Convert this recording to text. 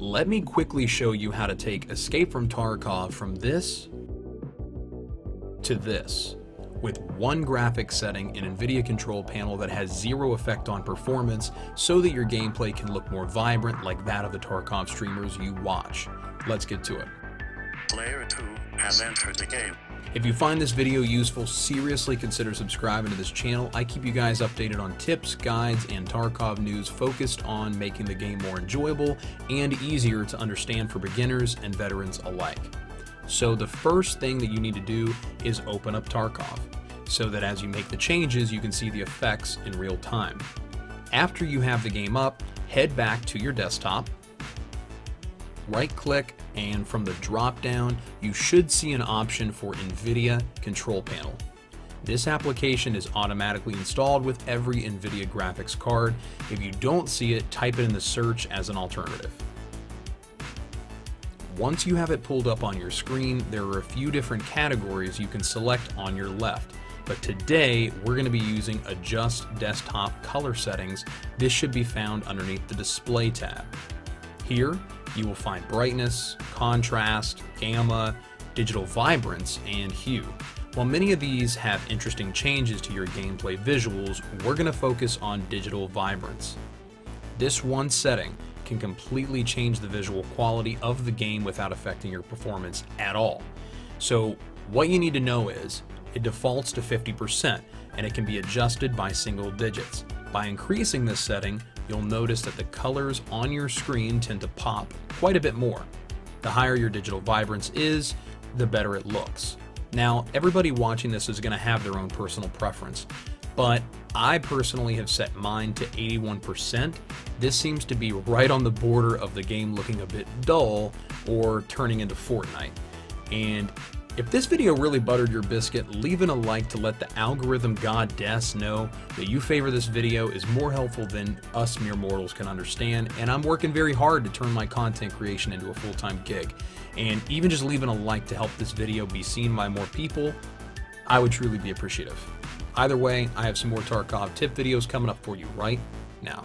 Let me quickly show you how to take Escape from Tarkov from this to this with one graphic setting in NVIDIA control panel that has zero effect on performance so that your gameplay can look more vibrant like that of the Tarkov streamers you watch. Let's get to it. Player 2 has entered the game. If you find this video useful, seriously consider subscribing to this channel. I keep you guys updated on tips, guides, and Tarkov news focused on making the game more enjoyable and easier to understand for beginners and veterans alike. So the first thing that you need to do is open up Tarkov, so that as you make the changes, you can see the effects in real time. After you have the game up, head back to your desktop, right click, and from the drop down, you should see an option for NVIDIA Control Panel. This application is automatically installed with every NVIDIA graphics card. If you don't see it, type it in the search as an alternative. Once you have it pulled up on your screen, there are a few different categories you can select on your left. But today, we're going to be using Adjust Desktop Color Settings. This should be found underneath the Display tab. Here, you will find brightness, contrast, gamma, digital vibrance, and hue. While many of these have interesting changes to your gameplay visuals, we're going to focus on digital vibrance. This one setting can completely change the visual quality of the game without affecting your performance at all. So what you need to know is it defaults to 50% and it can be adjusted by single digits. By increasing this setting, you'll notice that the colors on your screen tend to pop quite a bit more. The higher your digital vibrance is, the better it looks. Now, everybody watching this is going to have their own personal preference, but I personally have set mine to 81%. This seems to be right on the border of the game looking a bit dull or turning into Fortnite. And if this video really buttered your biscuit, leaving a like to let the algorithm god Des know that you favor this video is more helpful than us mere mortals can understand, and I'm working very hard to turn my content creation into a full-time gig. And even just leaving a like to help this video be seen by more people, I would truly be appreciative. Either way, I have some more Tarkov tip videos coming up for you right now.